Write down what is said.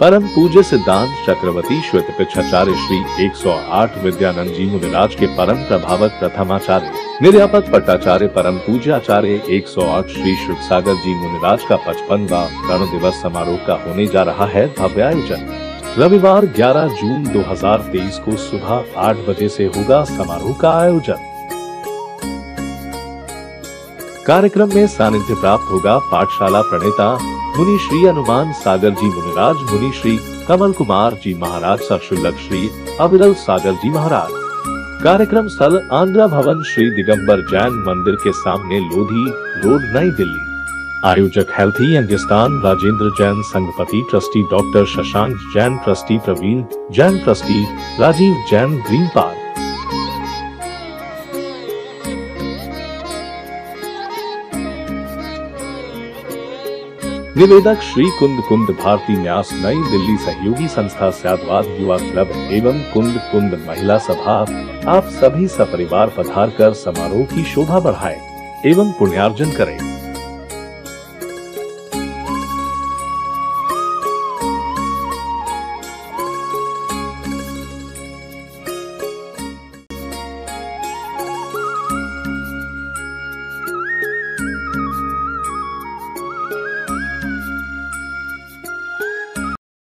परम पूज्य सिद्धांत चक्रवर्ती श्वेत पिछाचार्य श्री 108 विद्यानंद जी मुनिराज के परम प्रभावक प्रथमाचार्य निर्यापक पट्टाचार्य परम पूज्य आचार्य 108 श्री शिव सागर जी मुनिराज का पचपनवा प्रण दिवस समारोह का होने जा रहा है भव्य आयोजन रविवार 11 जून 2023 को सुबह 8 बजे से होगा समारोह का आयोजन। कार्यक्रम में सानिध्य प्राप्त होगा पाठशाला प्रणेता मुनि श्री अनुमान सागर जी मुनिराज, मुनि श्री कमल कुमार जी महाराज सशुल्लक श्री अविरल सागर जी महाराज। कार्यक्रम स्थल आंध्रा भवन श्री दिगंबर जैन मंदिर के सामने लोधी रोड, नई दिल्ली। आयोजक healthy Youngistan Rajendra Jain Sanghpati trustee doctor Shashank Jain, trustee Praveen Jain, trustee Rajeev Jain, Green Park. निवेदक श्री कुंद कुंद भारती न्यास नई दिल्ली सहयोगी संस्था सयादवाद युवा क्लब एवं कुंद कुंद महिला सभा आप सभी सपरिवार पधार कर समारोह की शोभा बढ़ाए एवं पुण्यार्जन करें।